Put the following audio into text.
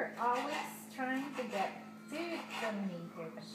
We're always trying to get food from neighbors.